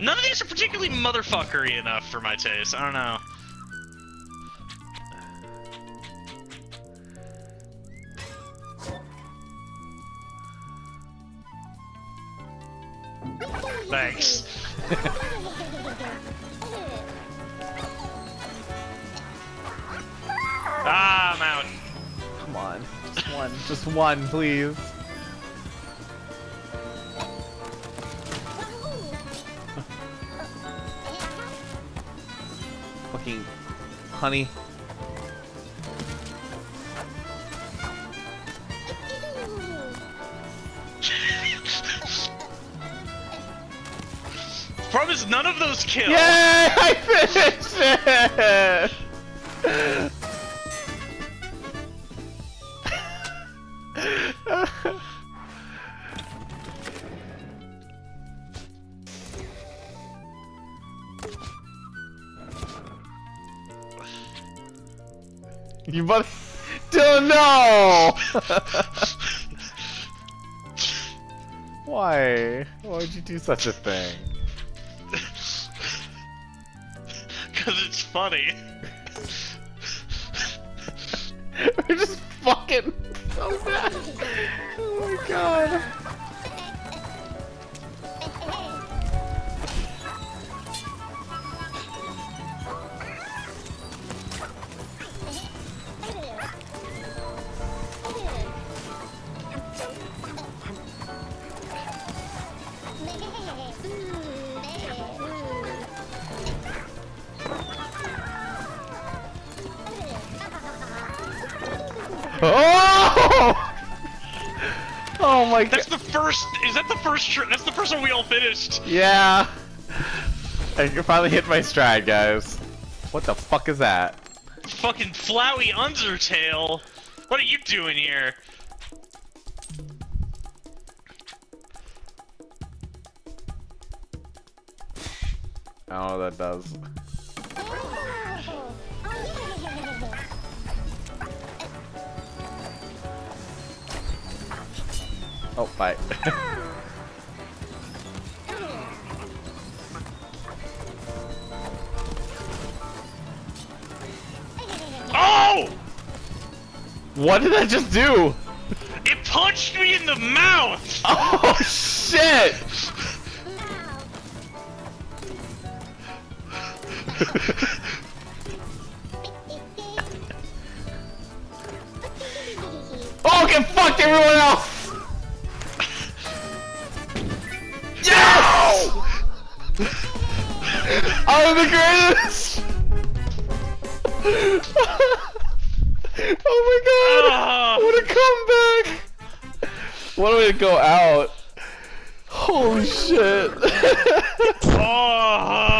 None of these are particularly motherfuckery enough for my taste. I don't know. Thanks. ah, I'm out. Come on. Just one. Just one, please. Fucking honey. Promise none of those kill. Yay! I finished it! You but don't know. Why? Why would you do such a thing? Because it's funny. We're just fucking so bad. Oh my god. Oh! Oh my god. That's the first. Is that the first? That's the first one we all finished. Yeah. I can finally hit my stride, guys. What the fuck is that? Fucking Flowey Undertale. What are you doing here? I don't know what that does. Oh, bye. Oh! what did I just do? It punched me in the mouth. Oh shit! oh, get fucked everyone else! I'm the greatest! oh my god! Ah. What a comeback! What a way to go out! Holy shit! Oh.